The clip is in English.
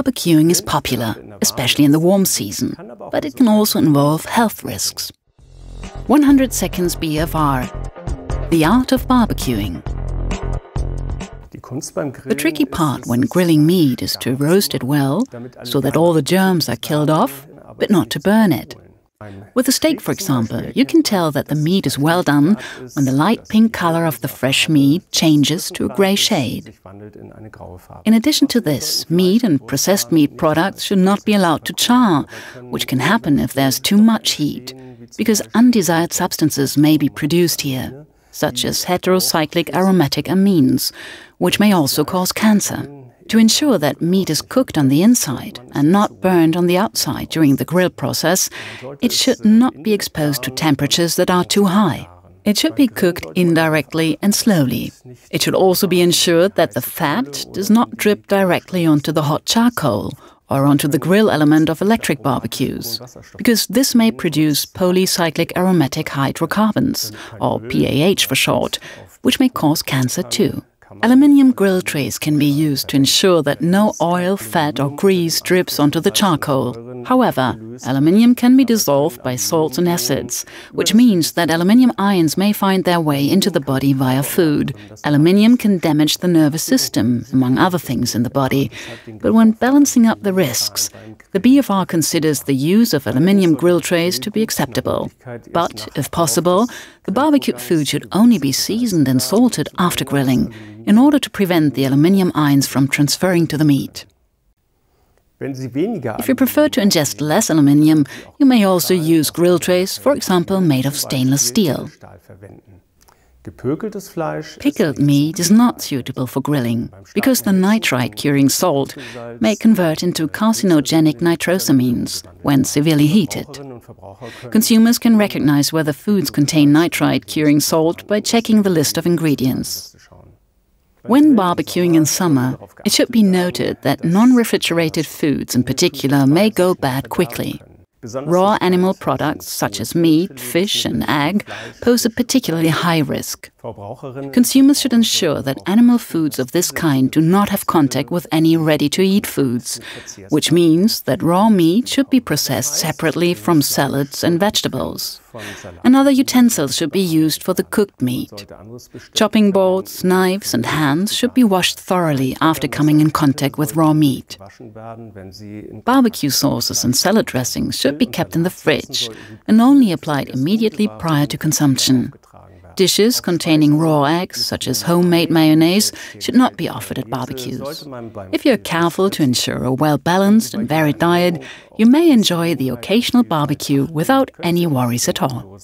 Barbecuing is popular, especially in the warm season, but it can also involve health risks. 100 Seconds BFR The Art of Barbecuing. The tricky part when grilling meat is to roast it well, so that all the germs are killed off, but not to burn it. With a steak, for example, you can tell that the meat is well done when the light pink color of the fresh meat changes to a gray shade. In addition to this, meat and processed meat products should not be allowed to char, which can happen if there's too much heat, because undesired substances may be produced here, such as heterocyclic aromatic amines, which may also cause cancer. To ensure that meat is cooked on the inside and not burned on the outside during the grill process, it should not be exposed to temperatures that are too high. It should be cooked indirectly and slowly. It should also be ensured that the fat does not drip directly onto the hot charcoal or onto the grill element of electric barbecues, because this may produce polycyclic aromatic hydrocarbons, or PAH for short, which may cause cancer too. Aluminium grill trays can be used to ensure that no oil, fat, or grease drips onto the charcoal. However, aluminium can be dissolved by salts and acids, which means that aluminium ions may find their way into the body via food. Aluminium can damage the nervous system, among other things in the body. But when balancing up the risks, the BFR considers the use of aluminium grill trays to be acceptable. But, if possible, the barbecued food should only be seasoned and salted after grilling in order to prevent the aluminium ions from transferring to the meat. If you prefer to ingest less aluminium, you may also use grill trays, for example, made of stainless steel. Pickled meat is not suitable for grilling because the nitrite curing salt may convert into carcinogenic nitrosamines when severely heated. Consumers can recognize whether foods contain nitrite curing salt by checking the list of ingredients. When barbecuing in summer, it should be noted that non refrigerated foods in particular may go bad quickly. Raw animal products such as meat, fish, and egg pose a particularly high risk. Consumers should ensure that animal foods of this kind do not have contact with any ready to eat foods, which means that raw meat should be processed separately from salads and vegetables. Another utensils should be used for the cooked meat. Chopping boards, knives, and hands should be washed thoroughly after coming in contact with raw meat. Barbecue sauces and salad dressings should be kept in the fridge and only applied immediately prior to consumption. Dishes containing raw eggs, such as homemade mayonnaise, should not be offered at barbecues. If you're careful to ensure a well balanced and varied diet, you may enjoy the occasional barbecue without any worries at all.